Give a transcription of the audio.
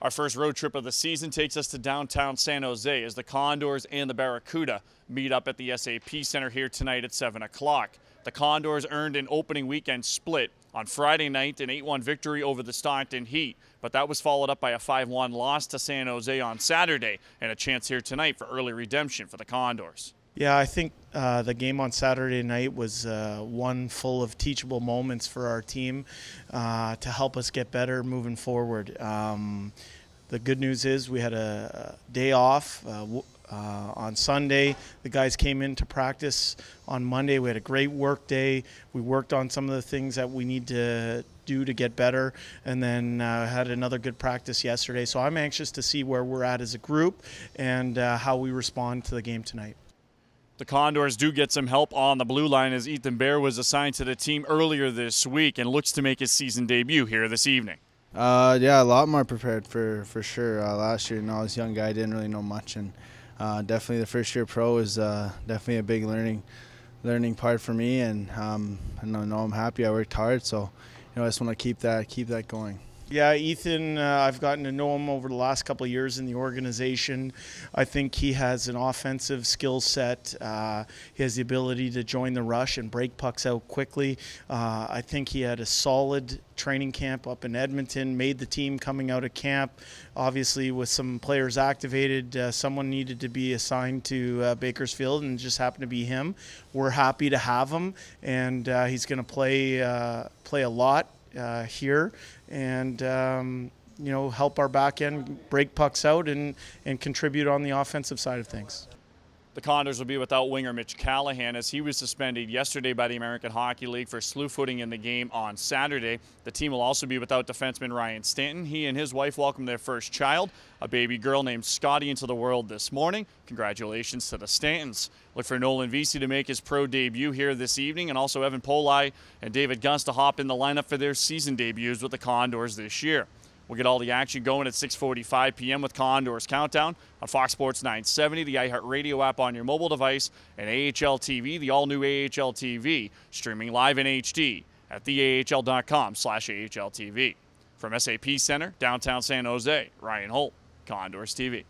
Our first road trip of the season takes us to downtown San Jose as the Condors and the Barracuda meet up at the SAP Center here tonight at 7 o'clock. The Condors earned an opening weekend split on Friday night, an 8 1 victory over the Stockton Heat, but that was followed up by a 5 1 loss to San Jose on Saturday and a chance here tonight for early redemption for the Condors. Yeah, I think uh, the game on Saturday night was uh, one full of teachable moments for our team uh, to help us get better moving forward. Um, the good news is we had a day off. Uh, uh, on Sunday, the guys came in to practice on Monday. We had a great work day. We worked on some of the things that we need to do to get better, and then uh, had another good practice yesterday. So I'm anxious to see where we're at as a group and uh, how we respond to the game tonight. The Condors do get some help on the blue line as Ethan Bear was assigned to the team earlier this week and looks to make his season debut here this evening. Uh, yeah, a lot more prepared for for sure. Uh, last year, you know, I was a young guy, didn't really know much, and uh, definitely the first year pro is uh, definitely a big learning learning part for me, and um, I know, know I'm happy. I worked hard, so you know, I just want to keep that keep that going. Yeah, Ethan, uh, I've gotten to know him over the last couple of years in the organization. I think he has an offensive skill set. Uh, he has the ability to join the rush and break pucks out quickly. Uh, I think he had a solid training camp up in Edmonton, made the team coming out of camp. Obviously, with some players activated, uh, someone needed to be assigned to uh, Bakersfield, and just happened to be him. We're happy to have him, and uh, he's going to play play a lot uh, here and um, you know help our back end break pucks out and and contribute on the offensive side of things. The Condors will be without winger Mitch Callahan as he was suspended yesterday by the American Hockey League for slew footing in the game on Saturday. The team will also be without defenseman Ryan Stanton. He and his wife welcomed their first child, a baby girl named Scotty, into the world this morning. Congratulations to the Stantons. Look for Nolan Vesey to make his pro debut here this evening, and also Evan Polei and David Gust to hop in the lineup for their season debuts with the Condors this year. We'll get all the action going at 6:45 p.m. with Condors Countdown on Fox Sports 970, the iHeartRadio app on your mobile device, and AHL TV, the all-new AHL TV, streaming live in HD at theahl.com/ahltv. From SAP Center, downtown San Jose, Ryan Holt, Condors TV.